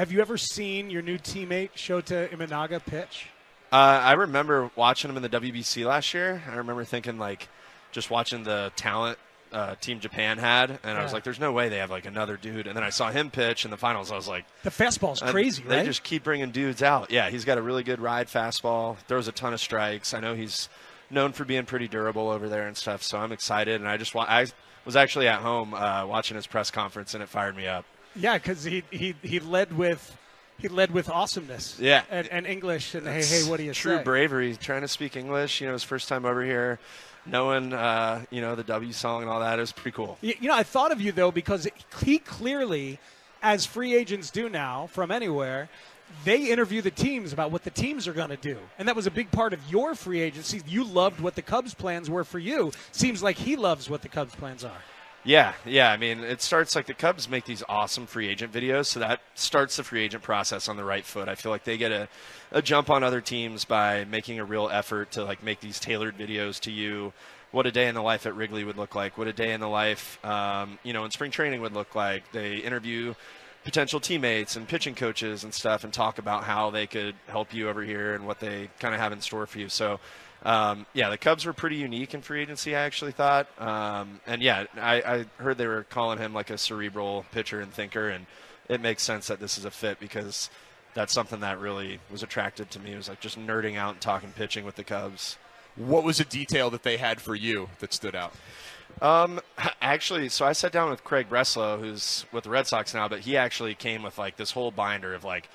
have you ever seen your new teammate Shota Imanaga pitch? Uh, I remember watching him in the WBC last year. I remember thinking like, just watching the talent uh, Team Japan had, and I was like, "There's no way they have like another dude." And then I saw him pitch in the finals. I was like, The fastball's crazy, They right? just keep bringing dudes out. Yeah, he's got a really good ride fastball. Throws a ton of strikes. I know he's known for being pretty durable over there and stuff. So I'm excited, and I just wa- I was actually at home uh, watching his press conference, and it fired me up. Yeah, because he, he he led with he led with awesomeness. Yeah. and, and English and hey hey, what do you True say? bravery, trying to speak English. You know, his first time over here, knowing uh, you know the W song and all that is pretty cool. You, you know, I thought of you though because he clearly, as free agents do now from anywhere, they interview the teams about what the teams are going to do, and that was a big part of your free agency. You loved what the Cubs' plans were for you. Seems like he loves what the Cubs' plans are. Yeah, yeah. I mean, it starts like the Cubs make these awesome free agent videos, so that starts the free agent process on the right foot. I feel like they get a, a jump on other teams by making a real effort to like make these tailored videos to you. What a day in the life at Wrigley would look like. What a day in the life, um, you know, in spring training would look like. They interview potential teammates and pitching coaches and stuff, and talk about how they could help you over here and what they kind of have in store for you. So um, yeah, the Cubs were pretty unique in free agency. I actually thought, um, and yeah, I, I heard they were calling him like a cerebral pitcher and thinker, and it makes sense that this is a fit because that's something that really was attracted to me. It was like just nerding out and talking pitching with the Cubs. What was a detail that they had for you that stood out? Um, actually, so I sat down with Craig Breslow, who's with the Red Sox now, but he actually came with like this whole binder of like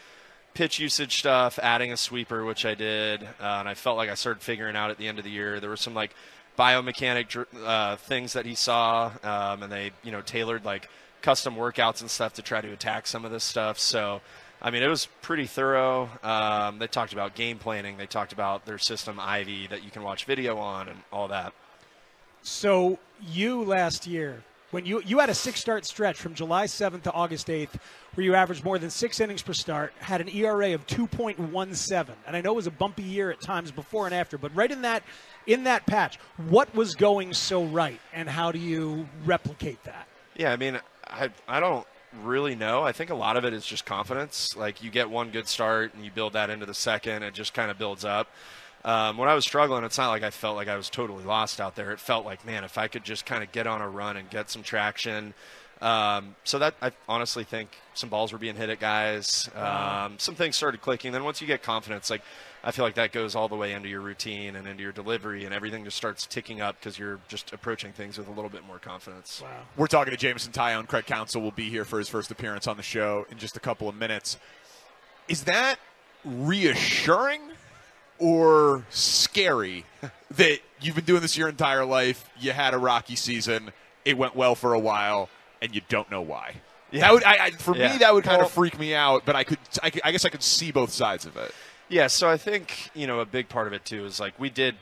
pitch usage stuff, adding a sweeper, which I did, uh, and I felt like I started figuring out at the end of the year. There were some like biomechanic uh, things that he saw, um, and they you know tailored like custom workouts and stuff to try to attack some of this stuff. So. I mean, it was pretty thorough. Um, they talked about game planning. They talked about their system Ivy that you can watch video on and all that. So you last year, when you you had a six start stretch from July 7th to August 8th, where you averaged more than six innings per start, had an ERA of 2.17, and I know it was a bumpy year at times before and after, but right in that in that patch, what was going so right, and how do you replicate that? Yeah, I mean, I I don't really know. I think a lot of it is just confidence. Like you get one good start and you build that into the second, it just kind of builds up. Um, when I was struggling, it's not like I felt like I was totally lost out there. It felt like, man, if I could just kind of get on a run and get some traction. Um, so that I honestly think some balls were being hit at guys. Um, some things started clicking. Then once you get confidence, like I feel like that goes all the way into your routine and into your delivery, and everything just starts ticking up because you're just approaching things with a little bit more confidence. Wow. We're talking to Jameson Taillon. Craig Counsell will be here for his first appearance on the show in just a couple of minutes. Is that reassuring or scary that you've been doing this your entire life? You had a rocky season, it went well for a while, and you don't know why. That would, I, I, for Yeah. me, that would kind Well- of freak me out. But I could, I, could- I guess, I could see both sides of it. Yeah, so I think, you know, a big part of it too is like we did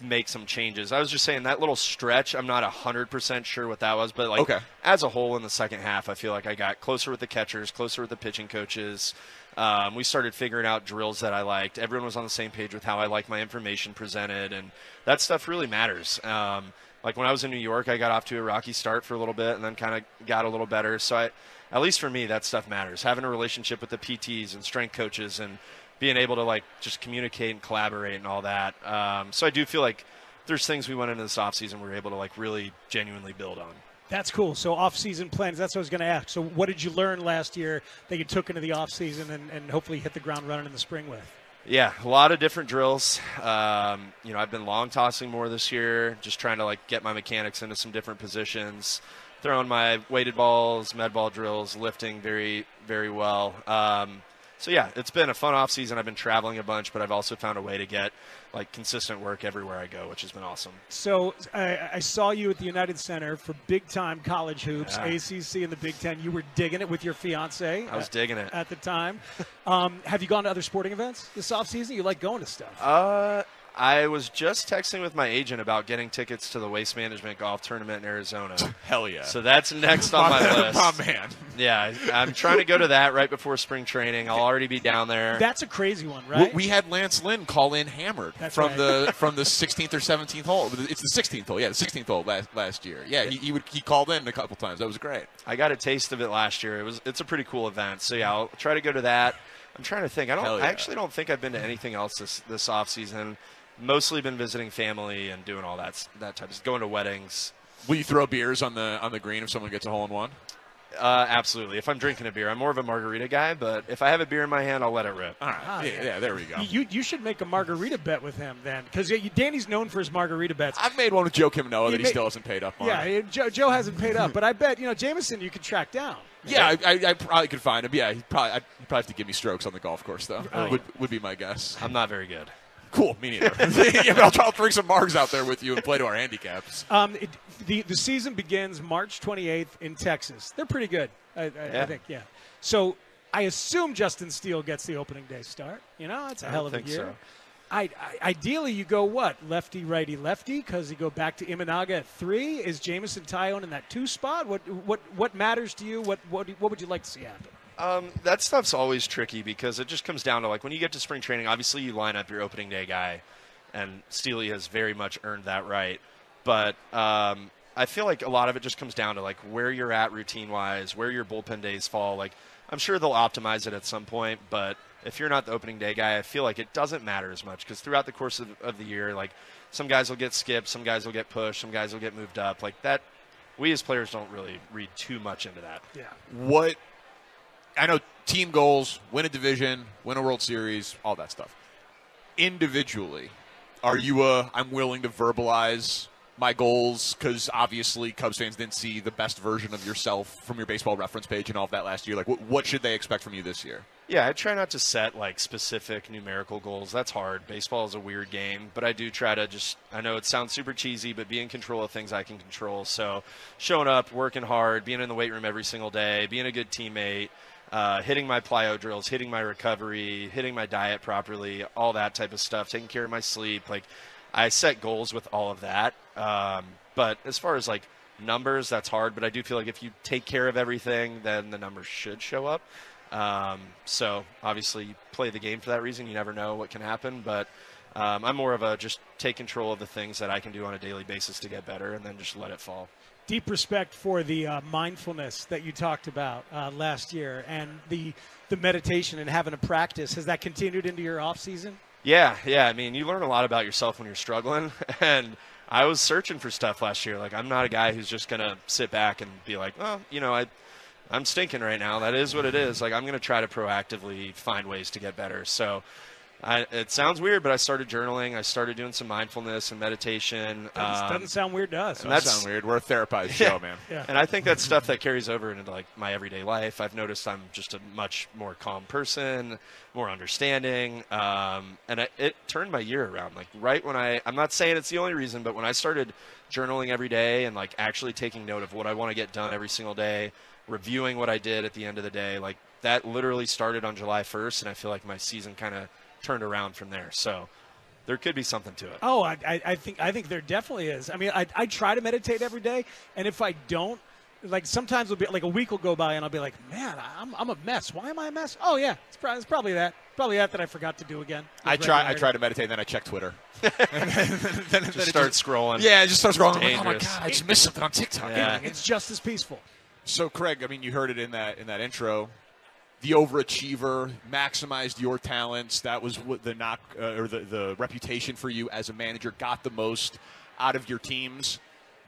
make some changes. I was just saying that little stretch, I'm not 100% sure what that was, but like Okay. as a whole in the second half, I feel like I got closer with the catchers, closer with the pitching coaches. Um, we started figuring out drills that I liked. Everyone was on the same page with how I like my information presented, and that stuff really matters. Um, like when I was in New York, I got off to a rocky start for a little bit and then kind of got a little better. So I, at least for me, that stuff matters. Having a relationship with the PTs and strength coaches and being able to like just communicate and collaborate and all that. Um, so I do feel like there's things we went into this offseason we were able to like really genuinely build on. That's cool. So off-season plans. That's what I was going to ask. So what did you learn last year that you took into the off-season and, and hopefully hit the ground running in the spring with? Yeah, a lot of different drills. Um, you know, I've been long tossing more this year, just trying to like get my mechanics into some different positions, throwing my weighted balls, med ball drills, lifting very, very well. Um, so yeah, it's been a fun off season. I've been traveling a bunch, but I've also found a way to get like consistent work everywhere I go, which has been awesome. So I, I saw you at the United Center for big-time college hoops, Yeah. ACC and the Big Ten. You were digging it with your fiance. I was at- digging it. at the time. Um, have you gone to other sporting events this off-season? You like going to stuff? Uh, I was just texting with my agent about getting tickets to the Waste Management Golf Tournament in Arizona. Hell yeah. So that's next on my my, list. my man. Yeah, I'm trying to go to that right before spring training. I'll already be down there. That's a crazy one, right? We had Lance Lynn call in hammered That's from right. the from the 16th or 17th hole. It's the 16th hole. Yeah, the 16th hole last last year. Yeah, he, he would he called in a couple times. That was great. I got a taste of it last year. It was it's a pretty cool event. So yeah, I'll try to go to that. I'm trying to think. I don't. Yeah. I actually don't think I've been to anything else this this off season. Mostly been visiting family and doing all that that type of going to weddings. Will you throw beers on the on the green if someone gets a hole in one? Uh, absolutely. If I'm drinking a beer, I'm more of a margarita guy. But if I have a beer in my hand, I'll let it rip. All right. Ah, yeah, yeah. yeah, there we go. you you should make a margarita bet with him then, because Danny's known for his margarita bets. I've made one with Joakim Noah You that he still hasn't paid up on. Yeah, Joe, Joe hasn't paid up, but I bet you know Jameson you could track down. Yeah, I, I, I probably could find him. Yeah, he'd probably, I'd, he'd probably have to give me strokes on the golf course, though. Oh. Would, would be my guess. I'm not very good. Cool, me neither. yeah, I'll, try, I'll drink some margs out there with you and play to our handicaps. Um, it, the the season begins March 28th in Texas. They're pretty good, I, I, I think. Yeah. So I assume Justin Steele gets the opening day start. You know, it's a I hell don't of a year. so. I, I, ideally, you go what lefty, righty, lefty, because you go back to Imanaga at three. Is Jameson Taillon in that two spot? What what what matters to you? What what what would you like to see happen? Um, that stuff's always tricky because it just comes down to like when you get to spring training. Obviously, you line up your opening day guy, and Steely has very much earned that right. But um, I feel like a lot of it just comes down to like where you're at routine wise, where your bullpen days fall. Like I'm sure they'll optimize it at some point, but if you're not the opening day guy, I feel like it doesn't matter as much because throughout the course of, of the year, like some guys will get skipped, some guys will get pushed, some guys will get moved up. Like that, we as players don't really read too much into that. Yeah. What I know team goals, win a division, win a World Series, all that stuff. Individually, are you uh I'm willing to verbalize my goals because obviously Cubs fans didn't see the best version of yourself from your baseball reference page and all of that last year. Like, what, what should they expect from you this year? Yeah, I try not to set like specific numerical goals. That's hard. Baseball is a weird game, but I do try to just I know it sounds super cheesy, but be in control of things I can control. So, showing up, working hard, being in the weight room every single day, being a good teammate, uh, hitting my plyo drills, hitting my recovery, hitting my diet properly, all that type of stuff, taking care of my sleep. Like I set goals with all of that. Um, but as far as like numbers, that's hard. But I do feel like if you take care of everything, then the numbers should show up. Um, so obviously, you play the game for that reason. You never know what can happen, but um, I'm more of a just take control of the things that I can do on a daily basis to get better, and then just let it fall. Deep respect for the uh, mindfulness that you talked about uh, last year and the the meditation and having a practice. Has that continued into your off season? Yeah, yeah. I mean, you learn a lot about yourself when you're struggling, and I was searching for stuff last year. Like, I'm not a guy who's just gonna sit back and be like, "Oh, you know, I, I'm stinking right now. That is what it is." Like, I'm gonna try to proactively find ways to get better. So. I, it sounds weird, but I started journaling. I started doing some mindfulness and meditation. Doesn't, Um, doesn't sound weird to us. and That that's- sound weird. We're a therapized show, man. Yeah. And I think that's stuff that carries over into like my everyday life. I've noticed I'm just a much more calm person, more understanding, um, and it, it turned my year around. Like right when I, I'm not saying it's the only reason, but when I started journaling every day and like actually taking note of what I want to get done every single day, reviewing what I did at the end of the day, like that literally started on July 1st, and I feel like my season kind of turned around from there. So there could be something to it. Oh, I, I, I think I think there definitely is. I mean, I, I try to meditate every day, and if I don't, like sometimes it'll be like a week will go by, and I'll be like, man, I'm, I'm a mess. Why am I a mess? Oh yeah, it's, pro- it's probably that. Probably that that I forgot to do again. I With try. I try to meditate, then I check Twitter. and then, then, then it Just start scrolling. Yeah, it just starts scrolling. Like, oh my god, I just missed something on TikTok. Yeah. It's just as peaceful. So, Craig, I mean, you heard it in that in that intro. The overachiever maximized your talents. That was what the knock uh, or the, the reputation for you as a manager got the most out of your teams.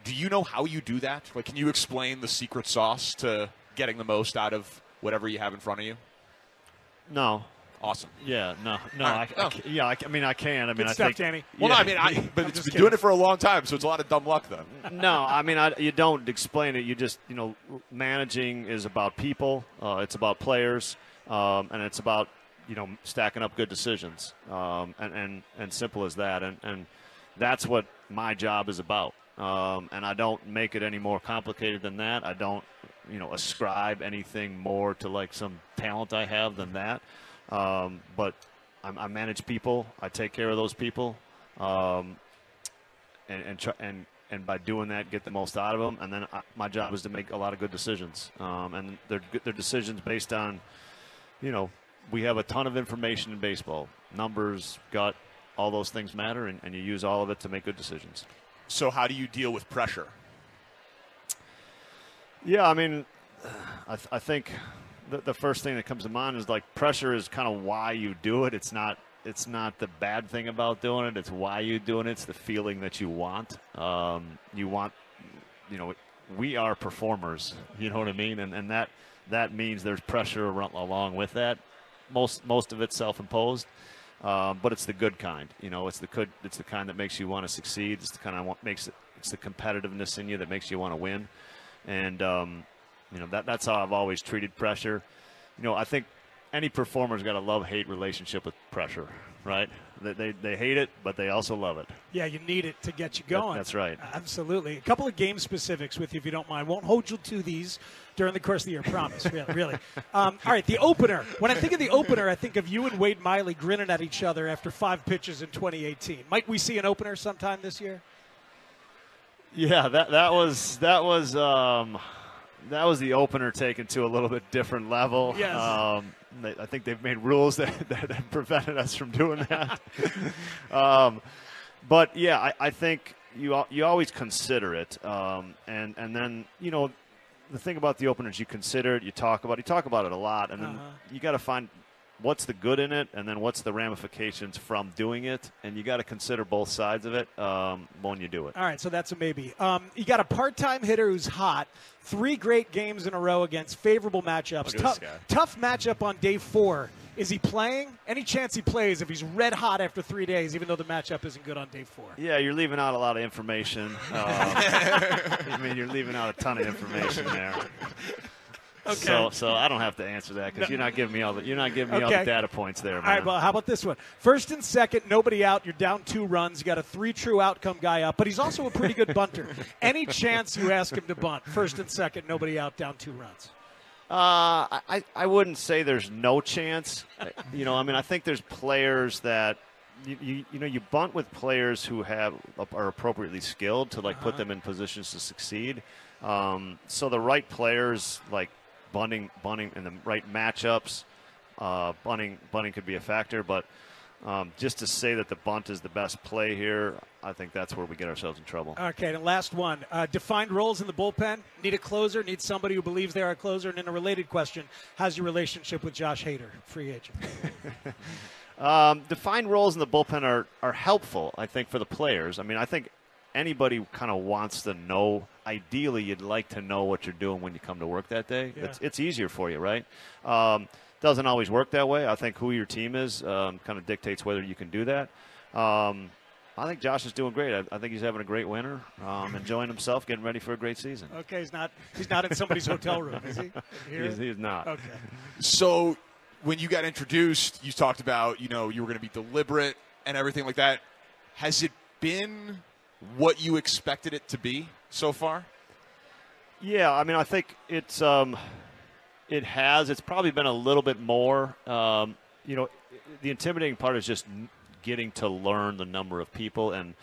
Do you know how you do that? Like, can you explain the secret sauce to getting the most out of whatever you have in front of you? No. Awesome. Yeah, no, no. I, right. I ca- yeah, I, I mean, I can. I mean, Good I stuff, think. Danny. Well, yeah. no, I mean, I, but it's been kidding. doing it for a long time, so it's a lot of dumb luck then. no, I mean, I, you don't explain it. You just, you know, managing is about people. Uh, it's about players, um, and it's about you know stacking up good decisions, um, and, and and simple as that. And and that's what my job is about. Um, and I don't make it any more complicated than that. I don't, you know, ascribe anything more to like some talent I have than that. Um, but I, I manage people. I take care of those people. um, and and, try, and and by doing that, get the most out of them. And then I, my job is to make a lot of good decisions, um, and they're they're decisions based on, you know, we have a ton of information in baseball, numbers, gut, all those things matter, and, and you use all of it to make good decisions. So, how do you deal with pressure? Yeah, I mean, I, th- I think the, the first thing that comes to mind is like pressure is kind of why you do it. It's not it's not the bad thing about doing it. It's why you're doing it. It's the feeling that you want. Um, you want, you know, we are performers. You know what I mean? And and that that means there's pressure along with that. Most most of it's self-imposed, um, but it's the good kind. You know, it's the good. It's the kind that makes you want to succeed. It's the kind of what makes it. It's the competitiveness in you that makes you want to win. And um, you know that that's how I've always treated pressure. You know, I think any performer's got a love hate relationship with pressure, right? They, they, they, hate it, but they also love it. Yeah, you need it to get you going. That, that's right. Absolutely. A couple of game specifics with you, if you don't mind. Won't hold you to these during the course of the year, promise. really. really. Um, all right, the opener. When I think of the opener, I think of you and Wade Miley grinning at each other after five pitches in 2018. Might we see an opener sometime this year? Yeah, that that was that was um, that was the opener taken to a little bit different level. Yes. Um, they, I think they've made rules that, that have prevented us from doing that. um, but yeah, I, I, think you you always consider it, um, and and then you know the thing about the openers, you consider it, you talk about it, you talk about it a lot, and then uh-huh. you got to find what's the good in it, and then what's the ramifications from doing it, and you got to consider both sides of it um, when you do it. All right, so that's a maybe. Um, you got a part-time hitter who's hot, three great games in a row against favorable matchups. Tough, tough matchup on day four. Is he playing? Any chance he plays if he's red hot after three days, even though the matchup isn't good on day four? Yeah, you're leaving out a lot of information. Uh, I mean, you're leaving out a ton of information there. Okay. So, so I don't have to answer that because no. you're not giving me all the you're not giving me okay. all the data points there. Man. All right. Well, how about this one? First and second, nobody out. You're down two runs. You got a three true outcome guy up, but he's also a pretty good bunter. Any chance you ask him to bunt? First and second, nobody out, down two runs. Uh, I I wouldn't say there's no chance. you know, I mean, I think there's players that you, you, you, know you bunt with players who have are appropriately skilled to like uh-huh. put them in positions to succeed. Um, so the right players like bunting, bunting in the right matchups. Uh, bunting, bunting could be a factor, but um, just to say that the bunt is the best play here, I think that's where we get ourselves in trouble. Okay, the last one. Uh, defined roles in the bullpen. Need a closer. Need somebody who believes they're a closer. And in a related question, how's your relationship with Josh Hader, free agent? um, defined roles in the bullpen are, are helpful, I think, for the players. I mean, I think anybody kind of wants to know. Ideally, you'd like to know what you're doing when you come to work that day. Yeah. It's, it's easier for you, right? Um, doesn't always work that way. I think who your team is um, kind of dictates whether you can do that. Um, I think Josh is doing great. I, I think he's having a great winter, um, enjoying himself, getting ready for a great season. Okay, he's not he's not in somebody's hotel room, is he? He's, he's not. Okay. So when you got introduced, you talked about you know you were going to be deliberate and everything like that. Has it been what you expected it to be so far? Yeah, I mean, I think it's um, it has. It's probably been a little bit more. Um, you know, the intimidating part is just getting to learn the number of people and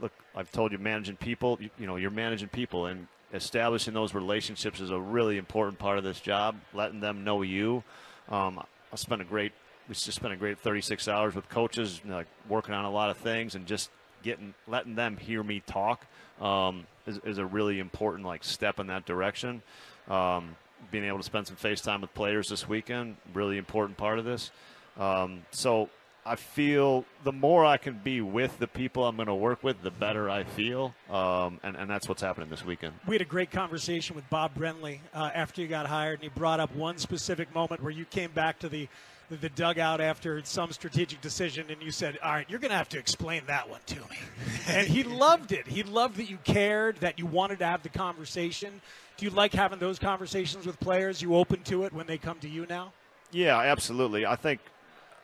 look. I've told you, managing people. You, you know, you're managing people and establishing those relationships is a really important part of this job. Letting them know you. Um, I spent a great. We just spent a great 36 hours with coaches, like working on a lot of things, and just getting letting them hear me talk um, is, is, a really important like step in that direction. Um, being able to spend some face time with players this weekend, really important part of this. Um, so I feel the more I can be with the people I'm going to work with, the better I feel, um, and, and that's what's happening this weekend. We had a great conversation with Bob Brenly uh, after you got hired, and he brought up one specific moment where you came back to the the dugout after some strategic decision, and you said, "All right, you're going to have to explain that one to me." and he loved it. He loved that you cared, that you wanted to have the conversation. Do you like having those conversations with players? You open to it when they come to you now? Yeah, absolutely. I think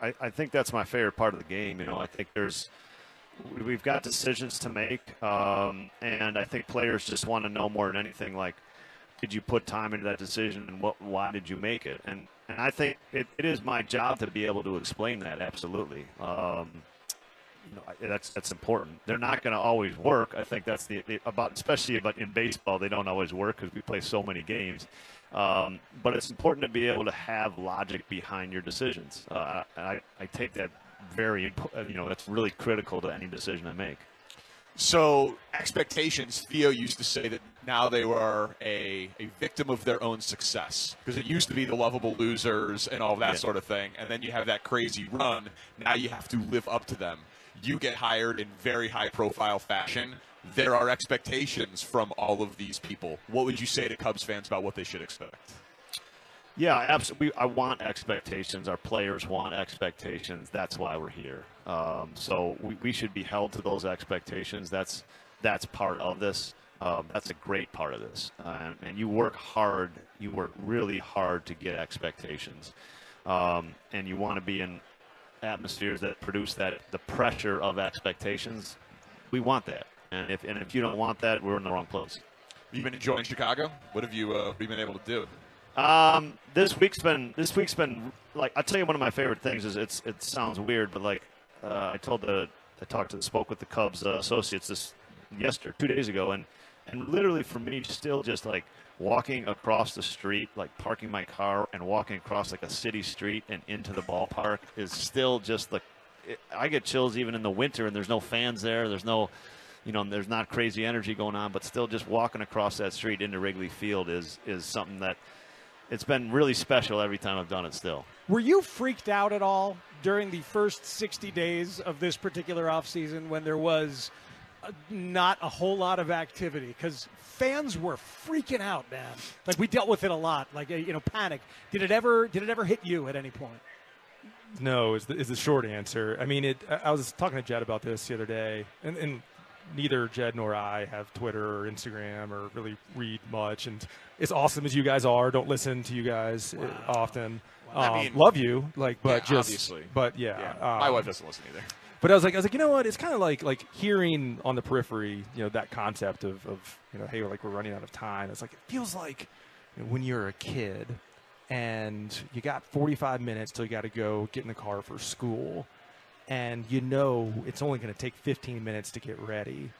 I, I think that's my favorite part of the game. You know, I think there's we've got decisions to make, um, and I think players just want to know more than anything, like did you put time into that decision and what why did you make it and and I think it, it is my job to be able to explain that absolutely um, you know, that's that's important. They're not going to always work. I think that's the, the about, especially but in baseball, they don't always work because we play so many games. Um, but it's important to be able to have logic behind your decisions. Uh, I, I take that very, uh, you know, that's really critical to any decision I make. So expectations, Theo used to say that now they were a, a victim of their own success because it used to be the lovable losers and all that Yeah. sort of thing, and then you have that crazy run. Now you have to live up to them. You get hired in very high profile fashion. There are expectations from all of these people. What would you say to Cubs fans about what they should expect? Yeah, absolutely. I want expectations. Our players want expectations. That's why we're here. Um, so we, we should be held to those expectations. That's that's part of this. Um, that's a great part of this. Uh, and, you work hard. You work really hard to get expectations, um, and you want to be in atmospheres that produce that the pressure of expectations. We want that, and if and if you don't want that, we're in the wrong place. Have you been enjoying Chicago? What have you, uh, what have you been able to do? Um, this week's been this week's been like I'll tell you one of my favorite things is it's it sounds weird, but like uh, I told the I talked to spoke with the Cubs uh, associates this yesterday two days ago, and and literally for me, still just like walking across the street, like parking my car and walking across like a city street and into the ballpark is still just like it, I get chills even in the winter, and there's no fans there, there's no you know, there's not crazy energy going on, but still just walking across that street into Wrigley Field is is something that it's been really special every time I've done it still. Were you freaked out at all during the first 60 days of this particular offseason when there was not a whole lot of activity? Because fans were freaking out, man. Like we dealt with it a lot, like uh, you know, panic. Did it ever? Did it ever hit you at any point? No, is the, is the short answer. I mean, it. I I was talking to Jed about this the other day, and, and neither Jed nor I have Twitter or Instagram or really read much. And as awesome as you guys are, don't listen to you guys uh, often. I Um, mean- love you, like, but Yeah, just, obviously. but yeah, Yeah, my um, wife doesn't listen either. But I was like, I was like, you know what? It's kind of like like hearing on the periphery, you know, that concept of, of you know, hey, like we're running out of time. It's like it feels like you know, when you're a kid and you got 45 minutes till you got to go get in the car for school, and you know it's only going to take 15 minutes to get ready,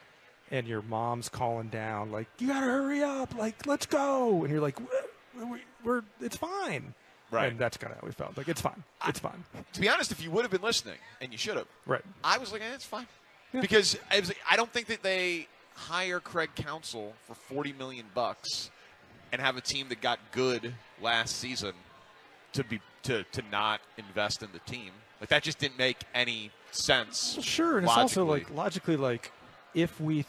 and your mom's calling down like, you got to hurry up, like let's go, and you're like, we're, we- we're it's fine. Right. And that's kind of how we felt. Like it's fine. It's fine. To be honest, if you would have been listening, and you should have, Right. I was like, eh, it's fine. Because I, was like, I don't think that they hire Craig Counsell for 40 million bucks and have a team that got good last season to be to, to not invest in the team. Like that just didn't make any sense. Well, sure, and it's also like logically like if we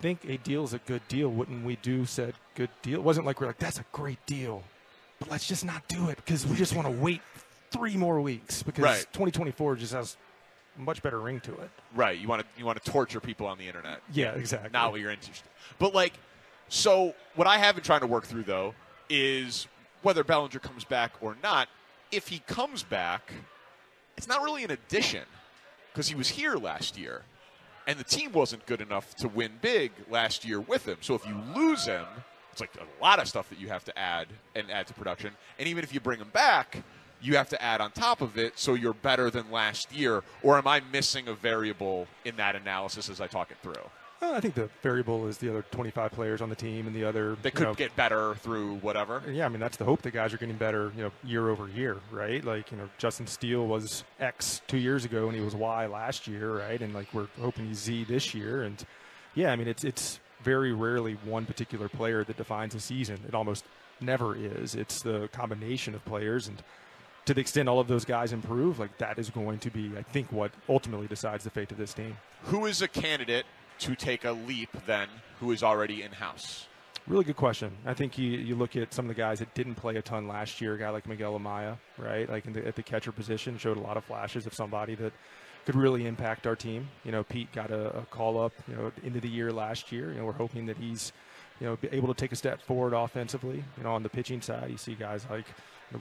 think a deal is a good deal, wouldn't we do said good deal? It wasn't like we're like that's a great deal, but let's just not do it because we just want to wait three more weeks because Right. 2024 just has a much better ring to it. right. You want to you want to torture people on the internet. Yeah, exactly. not what you're interested. But like, so what I have been trying to work through though is whether Bellinger comes back or not. If he comes back, it's not really an addition because he was here last year, and the team wasn't good enough to win big last year with him. So if you lose him, it's like a lot of stuff that you have to add and add to production. And even if you bring them back, you have to add on top of it so you're better than last year. Or am I missing a variable in that analysis as I talk it through? Uh, I think the variable is the other 25 players on the team and the other They you could know, get better through whatever. Yeah, I mean that's the hope that guys are getting better, you know, year over year, right? Like you know, Justin Steele was X two years ago and he was Y last year, right? And like we're hoping he's Z this year, and yeah, I mean it's it's very rarely one particular player that defines a season. It almost never is. It's the combination of players, and to the extent all of those guys improve, like that is going to be, I think, what ultimately decides the fate of this team. Who is a candidate to take a leap then who is already in house? Really good question. I think you, you look at some of the guys that didn't play a ton last year, a guy like Miguel Amaya, right? Like in the, at the catcher position, showed a lot of flashes of somebody that could really impact our team. You know, Pete got a, a call up, you know, into the year last year. You know, we're hoping that he's, you know, able to take a step forward offensively. You know, on the pitching side, you see guys like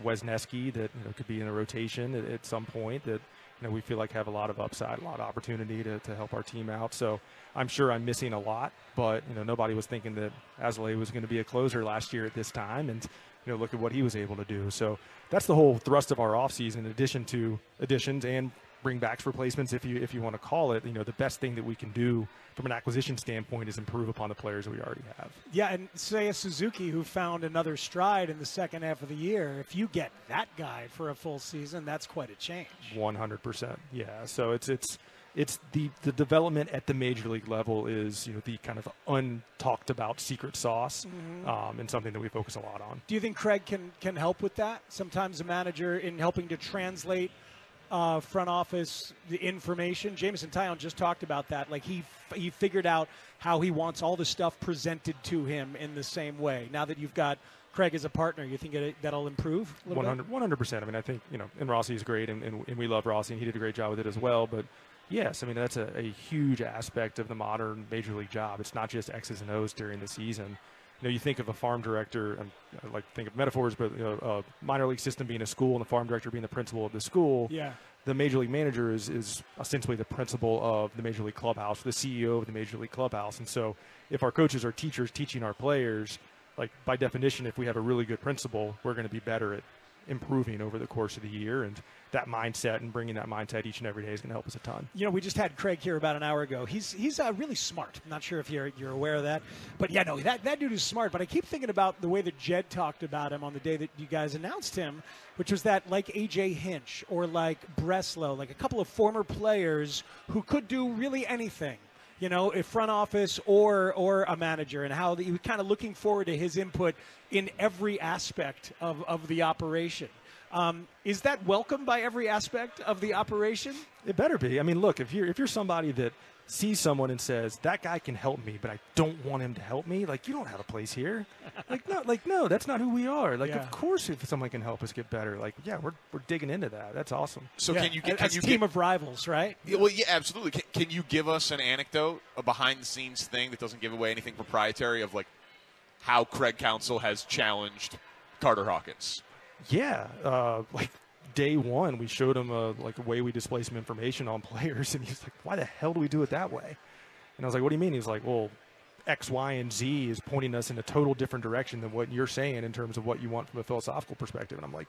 Wesneski that you know could be in a rotation at, at some point that you know we feel like have a lot of upside, a lot of opportunity to, to help our team out. So I'm sure I'm missing a lot, but you know nobody was thinking that Alzolay was going to be a closer last year at this time, and you know look at what he was able to do. So that's the whole thrust of our offseason, in addition to additions and bring backs replacements, if you if you want to call it. You know, the best thing that we can do from an acquisition standpoint is improve upon the players we already have. Yeah, and Seiya Suzuki, who found another stride in the second half of the year, if you get that guy for a full season, that's quite a change. One hundred percent. Yeah. So it's it's it's the the development at the major league level is you know the kind of untalked about secret sauce, um, and something that we focus a lot on. Do you think Craig can can help with that? Sometimes a manager in helping to translate uh, front office the information. Jameson Taillon just talked about that. Like he he figured out how he wants all the stuff presented to him in the same way. Now that you've got Craig as a partner, you think it, that'll improve? a 100 percent. I mean, I think you know, and Rossi is great, and, and, and we love Rossi, and he did a great job with it as well. But yes, I mean that's a, a huge aspect of the modern major league job. It's not just X's and O's during the season. You know, you think of a farm director, and I like to think of metaphors, but you know, a minor league system being a school, and the farm director being the principal of the school. Yeah. the major league manager is, is ostensibly the principal of the major league clubhouse, the CEO of the major league clubhouse. And so, if our coaches are teachers teaching our players, like by definition, if we have a really good principal, we're going to be better at improving over the course of the year. And that mindset and bringing that mindset each and every day is going to help us a ton. You know, we just had Craig here about an hour ago. He's he's uh, really smart. I'm not sure if you're you're aware of that, but yeah, no, that that dude is smart. But I keep thinking about the way that Jed talked about him on the day that you guys announced him, which was that like AJ Hinch or like Breslow, like a couple of former players who could do really anything. You know, a front office or or a manager, and how he was kind of looking forward to his input in every aspect of, of the operation. Um, is that welcome by every aspect of the operation? It better be. I mean, look, if you're if you're somebody that sees someone and says that guy can help me, but I don't want him to help me, like you don't have a place here. like no, like no, that's not who we are. Like Yeah. of course, if someone can help us get better, like yeah, we're we're digging into that. That's awesome. So Yeah, can you get? as Can you a team get, of rivals, right? Yeah, well, yeah, absolutely. Can, can you give us an anecdote, a behind-the-scenes thing that doesn't give away anything proprietary of like how Craig Counsell has challenged Carter Hawkins? Yeah, uh, like day one, we showed him a, like a way we display some information on players, and he's like, "Why the hell do we do it that way?" And I was like, "What do you mean?" He's like, "Well, X, Y, and Z is pointing us in a total different direction than what you're saying in terms of what you want from a philosophical perspective." And I'm like,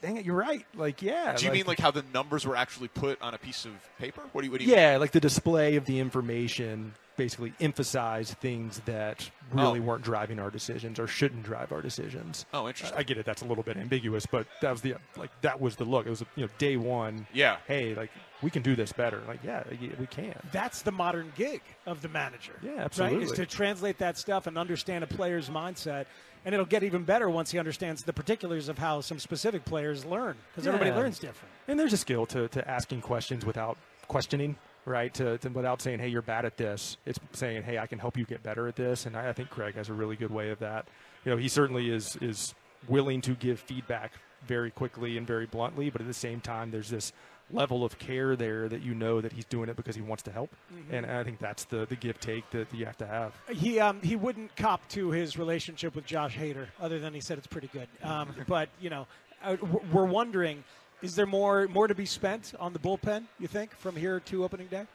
"Dang it, you're right." Like, yeah. Do you mean like how the numbers were actually put on a piece of paper? What do you? What do you Yeah, like the display of the information basically emphasize things that really Oh. weren't driving our decisions or shouldn't drive our decisions. Oh, interesting. I I get it. That's a little bit ambiguous, but that was the like that was the look. It was you know day one. Yeah. Hey, like we can do this better. Like yeah, we can. That's the modern gig of the manager. Yeah, Right? absolutely. Is to translate that stuff and understand a player's mindset. And it'll get even better once he understands the particulars of how some specific players learn, because everybody learns different. And there's a skill to, to asking questions without questioning, right? To, to without saying, "Hey, you're bad at this." It's saying, "Hey, I can help you get better at this." And I, I think Craig has a really good way of that. You know, he certainly is is willing to give feedback very quickly and very bluntly, but at the same time, there's this level of care there that you know that he's doing it because he wants to help. And I think that's the the give take that you have to have. He um, he wouldn't cop to his relationship with Josh Hader, other than he said it's pretty good. Um, but you know, uh, we're wondering, is there more more to be spent on the bullpen? You think from here to opening day?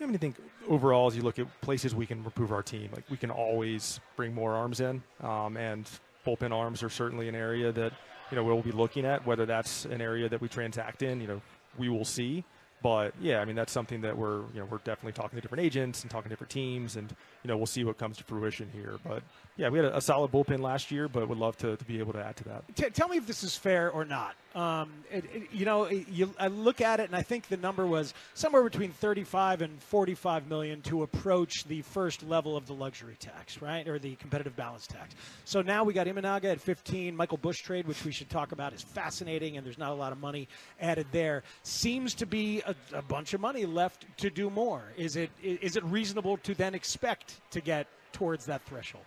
I mean, I think overall, as you look at places we can improve our team, like we can always bring more arms in, um, and bullpen arms are certainly an area that you know we'll be looking at. Whether that's an area that we transact in, you know, we will see. But yeah, I mean that's something that we're you know we're definitely talking to different agents and talking to different teams, and you know we'll see what comes to fruition here. But yeah, we had a, solid bullpen last year, but would love to, to be able to add to that. T- tell me if this is fair or not. Um, it, it- you know, it- you, I look at it and I think the number was somewhere between 35 and 45 million to approach the first level of the luxury tax, right, or the competitive balance tax. So now we got Imanaga at 15. Michael Busch trade, which we should talk about, is fascinating, and there's not a lot of money added there. Seems to be a, a bunch of money left to do more. Is it is it reasonable to then expect to get towards that threshold?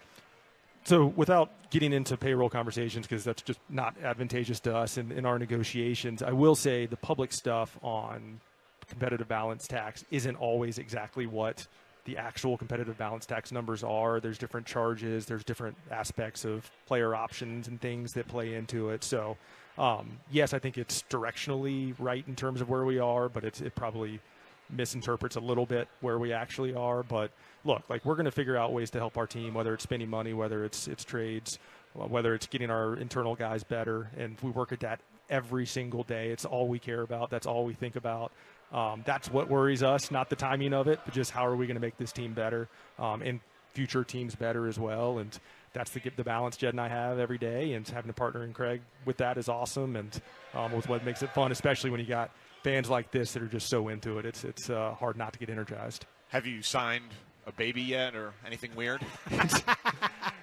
So, without getting into payroll conversations, because that's just not advantageous to us in, in our negotiations, I will say the public stuff on competitive balance tax isn't always exactly what the actual competitive balance tax numbers are. There's different charges, there's different aspects of player options and things that play into it. So, um, yes, I think it's directionally right in terms of where we are, but it's, it probably misinterprets a little bit where we actually are. But look, like we're going to figure out ways to help our team, whether it's spending money, whether it's it's trades, whether it's getting our internal guys better, and we work at that every single day. It's all we care about. That's all we think about. Um, that's what worries us, not the timing of it, but just how are we going to make this team better um, and future teams better as well. And that's the, the balance Jed and I have every day. And having a partner in Craig with that is awesome and um, with what makes it fun, especially when you got fans like this that are just so into it. It's, it's uh, hard not to get energized. Have you signed a baby yet or anything weird?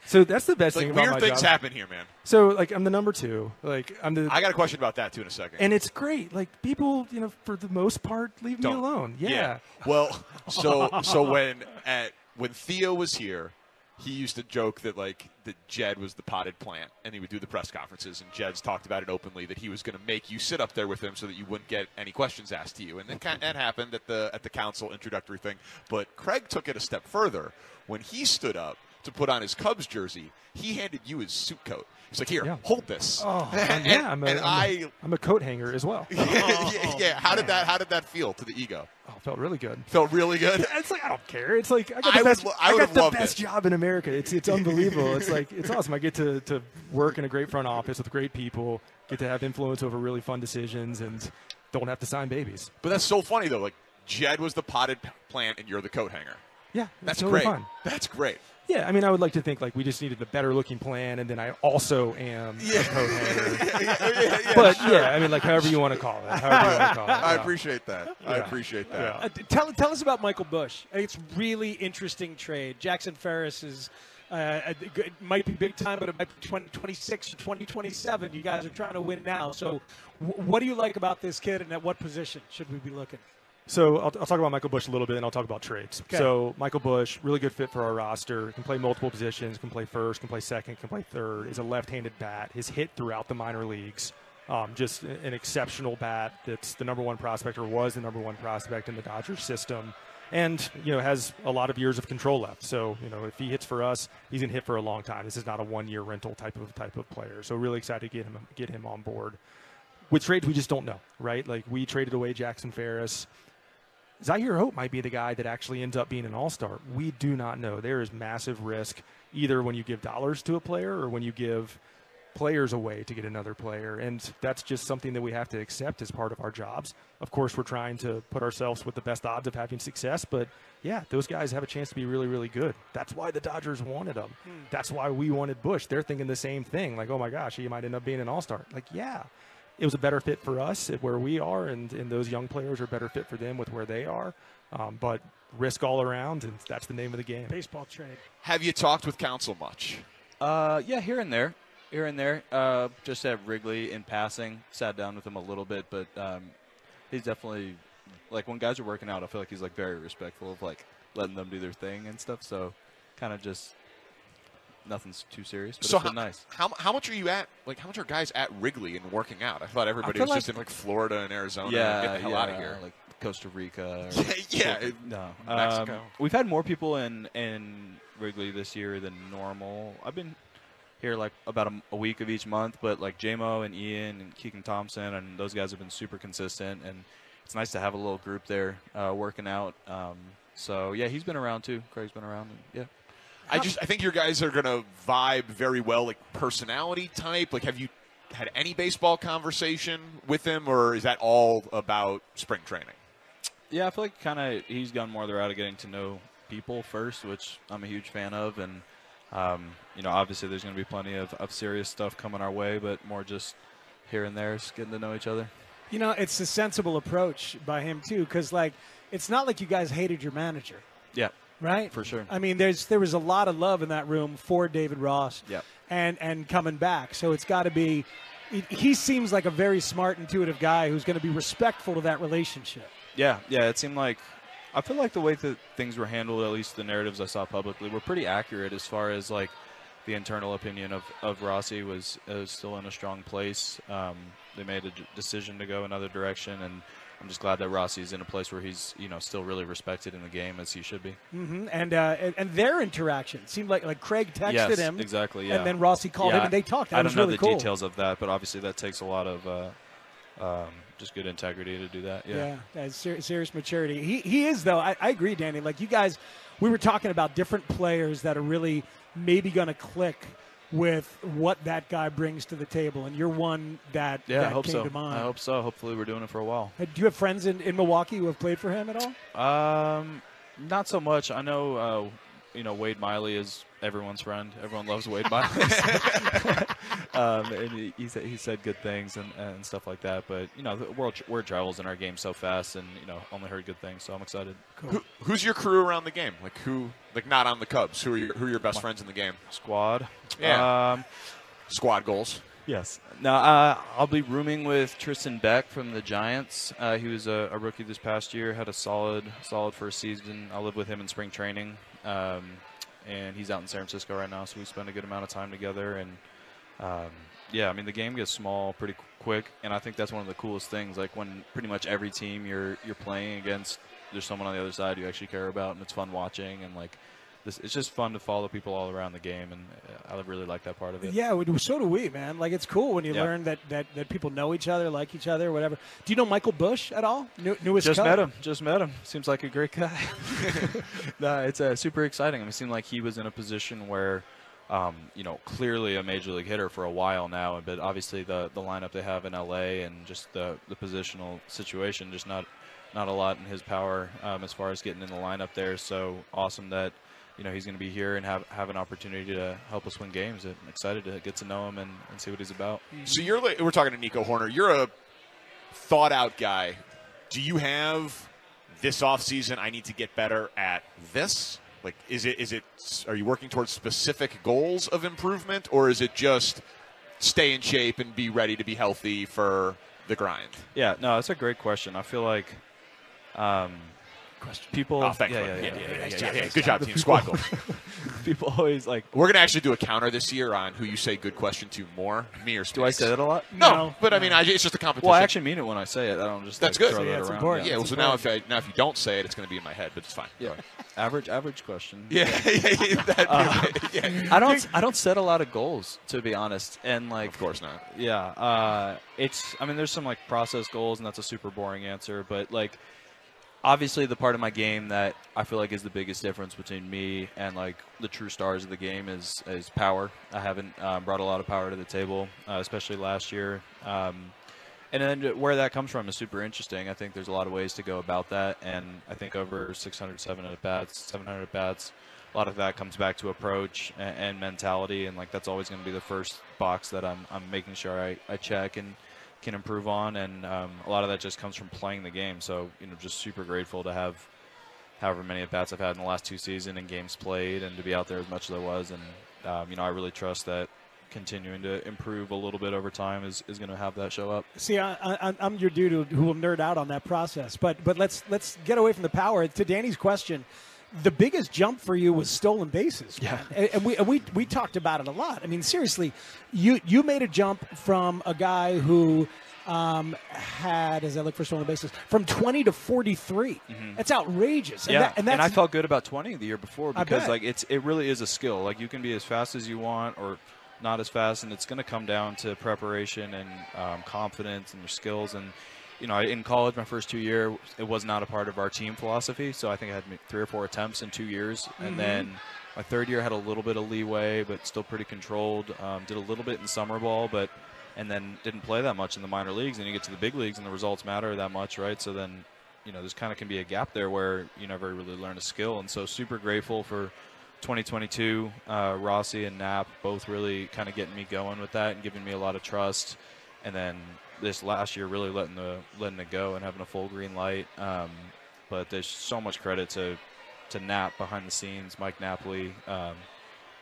So that's the best like thing about weird things job. happen here, man. So like I'm the number two. Like I'm the I got a question about that too in a second. and it's great. Like people, you know, for the most part, leave Don't. me alone. Yeah. Well, so so when at when Theo was here, he used to joke that like that Jed was the potted plant, and he would do the press conferences, and Jed's talked about it openly that he was going to make you sit up there with him so that you wouldn't get any questions asked to you, and ki- that happened at the at the Counsell introductory thing. But Craig took it a step further when he stood up to put on his Cubs jersey. He handed you his suit coat. He's like, "Here, Yeah. hold this." Oh, and, yeah. I'm a, and I'm a- I. I'm a coat hanger as well. yeah, yeah. How did oh, that? How did that feel to the ego? Oh, felt really good. Felt really good. It's like I don't care. It's like I got the I best. lo- I would got the best it. job in America. It's it's unbelievable. it's like it's awesome. I get to to work in a great front office with great people. Get to have influence over really fun decisions and don't have to sign babies. But that's so funny though. Like Jed was the potted plant, and you're the coat hanger. Yeah, That's totally great. fun. That's great. Yeah, I mean, I would like to think like we just needed a better looking plan, and then I also am a coat hanger. but yeah, I mean, like however you want to call it. However you want to call it. I appreciate that. I appreciate that. Yeah. Uh, tell, tell us about Michael Busch. It's really interesting trade. Jackson Ferris is uh, it might be big time, but it might be 2026 or 2027. You guys are trying to win now. So, w- what do you like about this kid, and at what position should we be looking? So I'll, I'll talk about Michael Busch a little bit, and I'll talk about trades. Okay. So Michael Busch, really good fit for our roster. Can play multiple positions. Can play first. Can play second. Can play third. Is a left-handed bat. Has hit throughout the minor leagues. Um, just an exceptional bat. That's the number one prospect, or was the number one prospect in the Dodgers system, and you know has a lot of years of control left. So you know if he hits for us, he's gonna hit for a long time. This is not a one-year rental type of type of player. So really excited to get him get him on board. With trades, we just don't know, right? Like we traded away Jackson Ferris. Zyhir Hope might be the guy that actually ends up being an all star. We do not know. There is massive risk either when you give dollars to a player or when you give players away to get another player. And that's just something that we have to accept as part of our jobs. Of course, we're trying to put ourselves with the best odds of having success, but yeah, those guys have a chance to be really, really good. That's why the Dodgers wanted them. Hmm. That's why we wanted Busch. They're thinking the same thing. Like, oh my gosh, he might end up being an all star. Like, yeah, it was a better fit for us at where we are, and, and those young players are better fit for them with where they are. Um, but risk all around, and that's the name of the game. Baseball trade. Have you talked with Counsell much? Uh, yeah, here and there, here and there. Uh, just at Wrigley in passing, sat down with him a little bit, but um, he's definitely like when guys are working out. I feel like he's like very respectful of like letting them do their thing and stuff. So, kind of just nothing's too serious, but so it's how, been nice. how how much are you at? Like how much are guys at Wrigley and working out? I thought everybody feel was just in like Florida and Arizona. yeah, get the hell yeah, out of here. like Costa Rica. Or yeah, it- No, Mexico. Um, we've had more people in in Wrigley this year than normal. I've been here like about a, a week of each month, but like JMO and Ian and Keegan Thompson and those guys have been super consistent, and it's nice to have a little group there uh, working out. Um, so yeah, he's been around too. Craig's been around. And, yeah. I just I think your guys are gonna vibe very well, like personality type. Like, have you had any baseball conversation with him, or is that all about spring training? Yeah, I feel like kind of he's gone more the route of getting to know people first, which I'm a huge fan of, and um, you know, obviously there's going to be plenty of, of serious stuff coming our way, but more just here and there, just getting to know each other. You know, it's a sensible approach by him too, because like it's not like you guys hated your manager, Yeah, right? For sure. I mean, there's there was a lot of love in that room for David Ross. Yep. And and coming back, so it's got to be. He, seems like a very smart, intuitive guy who's going to be respectful to that relationship. yeah, yeah. It seemed like I feel like the way that things were handled, at least the narratives I saw publicly, were pretty accurate as far as like the internal opinion of, of Rossi was, was still in a strong place. Um, they made a d- decision to go another direction, and I'm just glad that Rossi's in a place where he's you know still really respected in the game as he should be. hmm And, uh, and and their interaction seemed like like Craig texted yes, him exactly. Yeah. and then Rossi called Yeah, him and they talked. That I don't know really the cool. details of that, but obviously that takes a lot of uh, um, just good integrity to do that. Yeah. Yeah, that's ser- serious maturity. He he is though. I, I agree, Danny. Like you guys, we were talking about different players that are really maybe going to click with what that guy brings to the table, and you're one that Yeah, that I hope came so. to mind. I hope so. Hopefully, we're doing it for a while. Do you have friends in, in Milwaukee who have played for him at all? Um, not so much. I know, uh, you know, Wade Miley is everyone's friend. Everyone loves Wade Miley. um, and he, he said he said good things and, and stuff like that. But you know, the world word travels in our game so fast, and you know, only heard good things. So I'm excited. Who, who's your crew around the game? Like who? Like not on the Cubs. Who are your, who are your best friends in the game? Squad. Yeah. Um, Squad goals. Yes. Now uh, I'll be rooming with Tristan Beck from the Giants. Uh, he was a, a rookie this past year. Had a solid, solid first season. I live with him in spring training, um, and he's out in San Francisco right now. So we spend a good amount of time together. And um, yeah, I mean the game gets small pretty quick, and I think that's one of the coolest things. Like when pretty much every team you're you're playing against, there's someone on the other side you actually care about, and it's fun watching. And like this, it's just fun to follow people all around the game, and I really like that part of it. Yeah, so do we, man. Like it's cool when you Yeah. learn that, that, that people know each other, like each other, whatever. Do you know Michael Busch at all? New, newest Just Cub? met him. Just met him. Seems like a great guy. no, it's uh, super exciting. I mean, it seemed like he was in a position where, um, you know, clearly a major league hitter for a while now, but obviously the the lineup they have in LA and just the the positional situation, just not not a lot in his power um, as far as getting in the lineup there. So awesome that. You know he's going to be here and have have an opportunity to help us win games. I'm excited to get to know him and, and see what he's about. So you're like, we're talking to Nico Hoerner. You're a thought out guy. Do you have this offseason I need to get better at this? Like is it is it are you working towards specific goals of improvement or is it just stay in shape and be ready to be healthy for the grind? Yeah, no, that's a great question. I feel like um, people. Oh, thanks. yeah, yeah, yeah, yeah. Good job, team. Squad goals. People always like. We're gonna actually do a counter this year on who you say good question to more, me or Do I say that a lot? No, No, but I mean, I, it's just a competition. Well, I actually mean it when I say it. I don't just. That's like, good. Throw So, yeah, that it's around. important. yeah. Well, so now if I, now if you don't say it, it's going to be in my head, but it's fine. Yeah. Average, average question. Yeah, yeah, yeah. I don't. I don't set a lot of goals to be honest, and like. Of course not. Yeah, uh, it's. I mean, there's some like process goals, and that's a super boring answer. But like, obviously, the part of my game that I feel like is the biggest difference between me and like the true stars of the game is is power. I haven't um, brought a lot of power to the table, uh, especially last year. Um, and then where that comes from is super interesting. I think there's a lot of ways to go about that, and I think over 600, 700 at bats, 700 at bats, a lot of that comes back to approach and, and mentality, and like that's always going to be the first box that I'm I'm making sure I, I check and can improve on, and um, a lot of that just comes from playing the game. So you know, just super grateful to have however many at bats I've had in the last two seasons and games played, and to be out there as much as I was, and um, you know, I really trust that continuing to improve a little bit over time is, is going to have that show up. See, I, I'm your dude who, who will nerd out on that process. But but let's let's get away from the power. To Danny's question, the biggest jump for you was stolen bases. Yeah. and, and we and we we talked about it a lot. I mean, seriously, you you made a jump from a guy who. Um, had as I look for stolen bases from 20 to 43. That's outrageous. And yeah, that, and, that's, I felt good about 20 the year before because like it's it really is a skill. Like you can be as fast as you want or not as fast, and it's going to come down to preparation and um, confidence and your skills. And you know, in college, my first two year, it was not a part of our team philosophy. So I think I had three or four attempts in two years, Mm-hmm. and then my third year had a little bit of leeway, but still pretty controlled. Um, did a little bit in summer ball, but and then didn't play that much in the minor leagues. And you get to the big leagues, and the results matter that much, right? So then, you know, there's kind of can be a gap there where you never really learn a skill. And so, super grateful for 2022. Uh, Rossi and Knapp both really kind of getting me going with that and giving me a lot of trust. And then this last year, really letting the letting it go and having a full green light. Um, but there's so much credit to to Knapp behind the scenes, Mike Napoli. Um,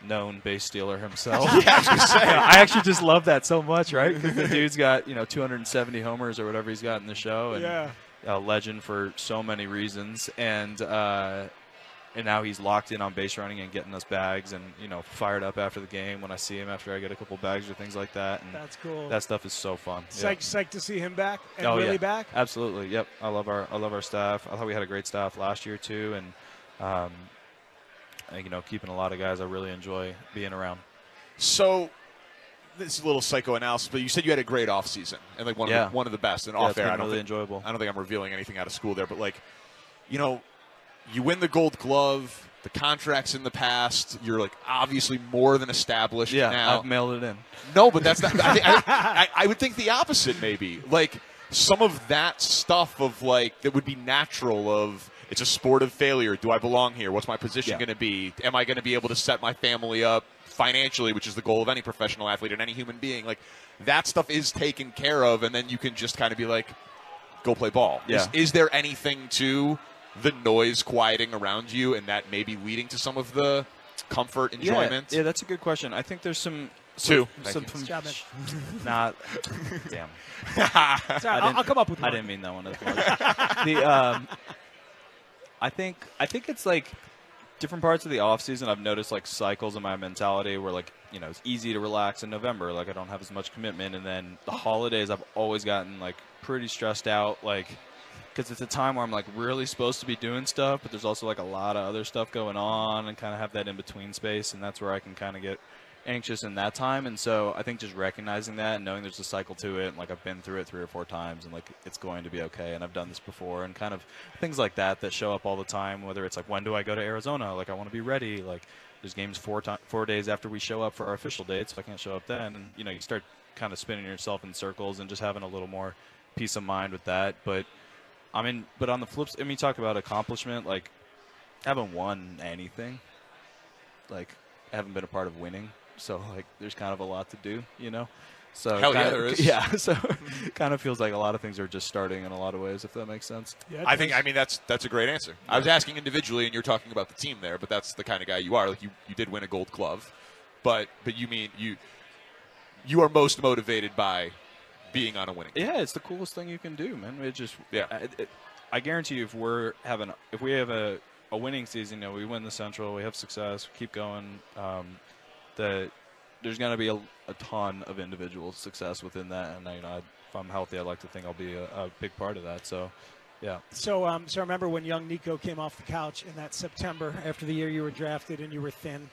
known base stealer himself. yeah, I actually just love that so much, right? Because the dude's got you know 270 homers or whatever he's got in the show, and Yeah. a legend for so many reasons, and uh, and now he's locked in on base running and getting us bags, and you know fired up after the game when I see him after I get a couple bags or things like that, and That's cool. that stuff is so fun. Yeah. psyched, psyched to see him back and Oh, really yeah. back. Absolutely. Yep. I love our I love our staff. I thought we had a great staff last year too, and um, and, you know keeping a lot of guys I really enjoy being around. So this is a little psychoanalysis, but you said you had a great off season and like one Yeah. of the, one of the best. And Yeah, off it's air, I don't really think, enjoyable. I don't think I'm revealing anything out of school there, but like, you know, you win the Gold Glove. the contracts in the past. You're like obviously more than established Yeah, now. I've mailed it in. No, but that's not. I, I, I, would think the opposite, maybe. Like some of that stuff of like that would be natural. Of it's a sport of failure. Do I belong here? What's my position Yeah. going to be? Am I going to be able to set my family up financially, which is the goal of any professional athlete and any human being? Like that stuff is taken care of, and then you can just kind of be like, go play ball. Is, is there anything to the noise quieting around you, and that maybe leading to some of the comfort, enjoyment? Yeah, yeah, that's a good question. I think there's some Two. some, Thank some, job, not damn. Sorry, I'll, didn't- I'll come up with I didn't mean that one as much. the um, I think I think it's like different parts of the off season. I've noticed like cycles in my mentality where like you know it's easy to relax in November. Like I don't have as much commitment, and then the holidays I've always gotten like pretty stressed out. Like because it's a time where I'm like really supposed to be doing stuff, but there's also like a lot of other stuff going on, and kind of have that in between space, and that's where I can kind of get anxious in that time. And so I think just recognizing that and knowing there's a cycle to it, and like I've been through it three or four times, and like it's going to be okay, and I've done this before, and kind of things like that that show up all the time. Whether it's like when do I go to Arizona? Like I want to be ready. Like there's games four ti four days after we show up for our official dates. If I can't show up then, and you know you start kind of spinning yourself in circles and just having a little more peace of mind with that. But I mean, but on the flip, s- I mean, you talk about accomplishment. Like, I haven't won anything. Like, I haven't been a part of winning. So, like, there's kind of a lot to do, you know. So Hell yeah, kinda- there is. Yeah, so kind of feels like a lot of things are just starting in a lot of ways, if that makes sense. Yeah, it I think. I mean that's that's a great answer. I was asking individually, and you're talking about the team there, but that's the kind of guy you are. Like you, you did win a Gold Glove, but but you mean you you are most motivated by being on a winning. team. Yeah, it's the coolest thing you can do, man. It just Yeah. I, it, I guarantee you, if we're having if we have a, a winning season, you know, we win the Central, we have success, we keep going. Um, that there's going to be a, a ton of individual success within that, and you know, I, if I'm healthy, I'd like to think I'll be a, a big part of that. So, yeah. So, um, so I remember when young Nico came off the couch in that September after the year you were drafted and you were thin.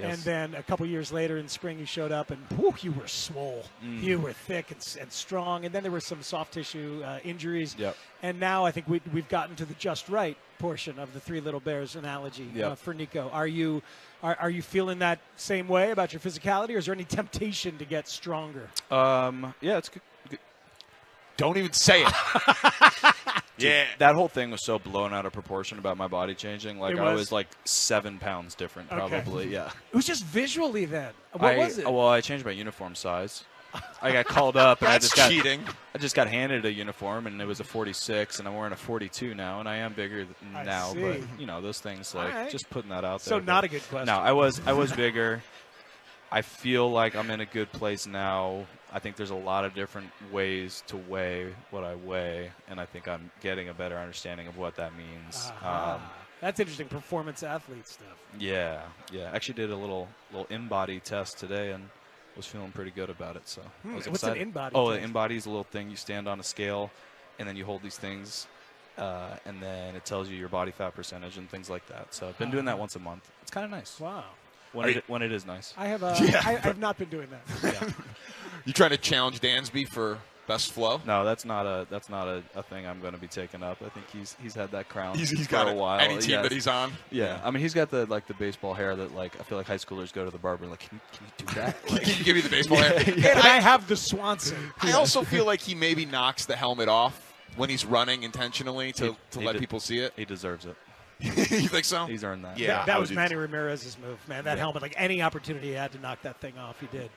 Yes. And then a couple years later in spring, you showed up and whew, you were swole. Mm. You were thick and, and strong. And then there were some soft tissue uh, injuries. Yep. And now I think we, we've gotten to the just right portion of the Three Little Bears analogy uh, for Nico. Are you are, are you feeling that same way about your physicality, or is there any temptation to get stronger? Um, yeah, it's good. good. Don't even say it. yeah. That whole thing was so blown out of proportion about my body changing. Like It I was? was like seven pounds different, Okay. probably. Yeah. It was just visually then. What I, was it? Uh, well, I changed my uniform size. I got called up, and I That's just got cheating. I just got handed a uniform, and it was a 46, and I'm wearing a 42 now, and I am bigger th- I now. see. But you know, those things like All right. just putting that out there. so not a good question. No, I was I was bigger. I feel like I'm in a good place now. I think there's a lot of different ways to weigh what I weigh, and I think I'm getting a better understanding of what that means. Ah, Um, That's interesting. Performance athlete stuff. yeah, yeah. Actually, did a little little InBody test today, and was feeling pretty good about it. So Hmm, what's an InBody Oh, test? the InBody is a little thing you stand on a scale, and then you hold these things, uh, and then it tells you your body fat percentage and things like that. So I've been doing that once a month. It's kind of nice Wow. When it you- when it is nice. I have uh, Yeah. I, I have not been doing that. You trying to challenge Dansby for best flow? No, that's not a that's not a, a thing I'm going to be taking up. I think he's he's had that crown He's, he's for got a it. while. Any team Yes. that he's on. yeah. I mean he's got the like the baseball hair that like I feel like high schoolers go to the barber and like can you, can you do that? Can you give me the baseball hair? and I have the Swanson. I also feel like he maybe knocks the helmet off when he's running intentionally to, He- to he let did- people see it. he deserves it. you think so? He's earned that. Yeah. that, that was Manny Ramirez's move, man. That helmet, like any opportunity he had to knock that thing off, he did.